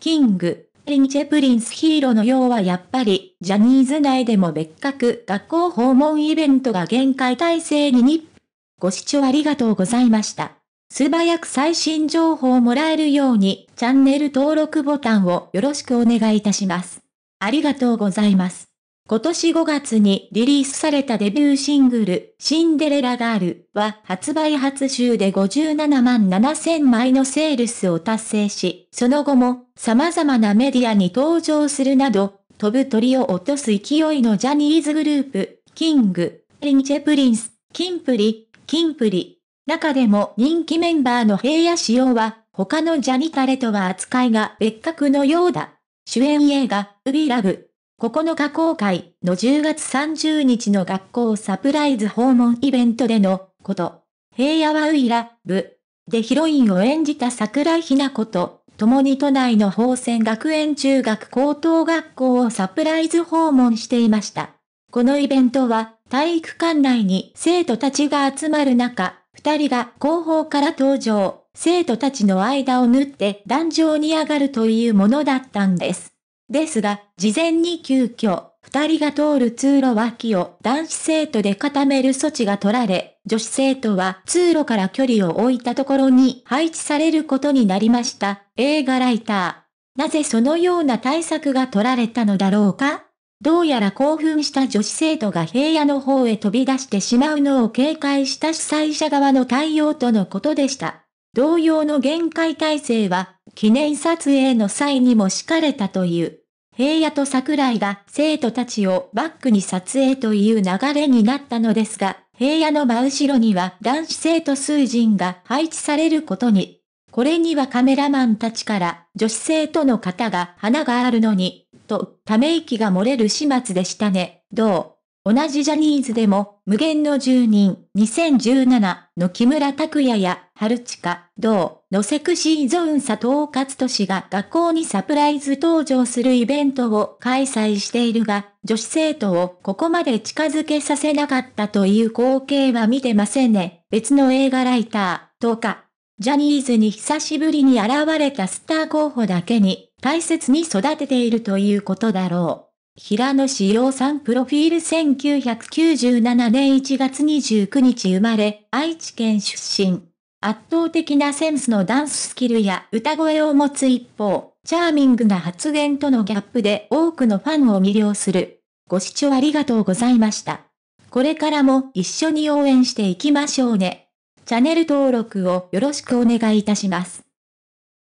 キング、リンチェプリンスヒーローのようはやっぱり、ジャニーズ内でも別格学校訪問イベントが厳戒態勢にに。ご視聴ありがとうございました。素早く最新情報をもらえるように、チャンネル登録ボタンをよろしくお願いいたします。ありがとうございます。今年5月にリリースされたデビューシングル、シンデレラガールは発売初週で57万7000枚のセールスを達成し、その後も様々なメディアに登場するなど、飛ぶ鳥を落とす勢いのジャニーズグループ、 King & Prince、キンプリ、キンプリ、中でも人気メンバーの平野仕様は、他のジャニタレとは扱いが別格のようだ。主演映画、ウビラブ。9日公開の10月30日の学校サプライズ訪問イベントでのこと。平野はウイラブでヒロインを演じた桜井ひな子と、共に都内の宝泉学園中学高等学校をサプライズ訪問していました。このイベントは、体育館内に生徒たちが集まる中、二人が後方から登場、生徒たちの間を縫って壇上に上がるというものだったんです。ですが、事前に急遽、二人が通る通路脇を男子生徒で固める措置が取られ、女子生徒は通路から距離を置いたところに配置されることになりました。映画ライター。なぜそのような対策が取られたのだろうか？どうやら興奮した女子生徒が平野の方へ飛び出してしまうのを警戒した主催者側の対応とのことでした。同様の限界体制は、記念撮影の際にも敷かれたという。平野と桜井が生徒たちをバックに撮影という流れになったのですが、平野の真後ろには男子生徒数人が配置されることに。これにはカメラマンたちから女子生徒の方が花があるのに、と、ため息が漏れる始末でしたね。どう同じジャニーズでも、無限の住人、2017の木村拓哉や、春近、どうのセクシーゾーン佐藤勝利が学校にサプライズ登場するイベントを開催しているが、女子生徒をここまで近づけさせなかったという光景は見てませんね。別の映画ライター、とか。ジャニーズに久しぶりに現れたスター候補だけに、大切に育てているということだろう。平野志陽さんプロフィール1997年1月29日生まれ、愛知県出身。圧倒的なセンスのダンススキルや歌声を持つ一方、チャーミングな発言とのギャップで多くのファンを魅了する。ご視聴ありがとうございました。これからも一緒に応援していきましょうね。チャンネル登録をよろしくお願いいたします。